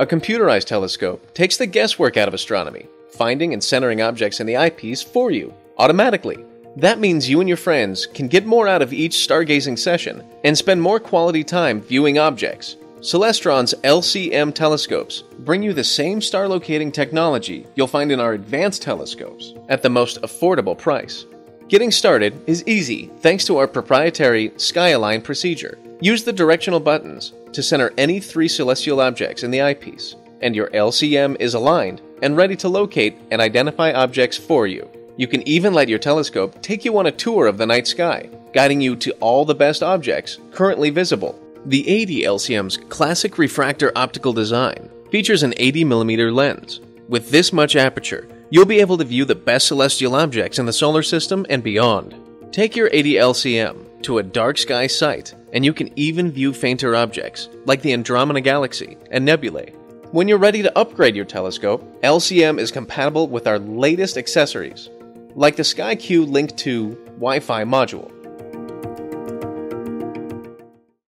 A computerized telescope takes the guesswork out of astronomy, finding and centering objects in the eyepiece for you, automatically. That means you and your friends can get more out of each stargazing session and spend more quality time viewing objects. Celestron's LCM telescopes bring you the same star locating technology you'll find in our advanced telescopes at the most affordable price. Getting started is easy thanks to our proprietary SkyAlign procedure. Use the directional buttons to center any three celestial objects in the eyepiece, and your LCM is aligned and ready to locate and identify objects for you. You can even let your telescope take you on a tour of the night sky, guiding you to all the best objects currently visible. The 80 LCM's classic refractor optical design features an 80mm lens. With this much aperture, you'll be able to view the best celestial objects in the solar system and beyond. Take your 80 LCM to a dark sky site, and you can even view fainter objects like the Andromeda Galaxy and nebulae. When you're ready to upgrade your telescope, LCM is compatible with our latest accessories, like the SkyQ Link 2 Wi Fi module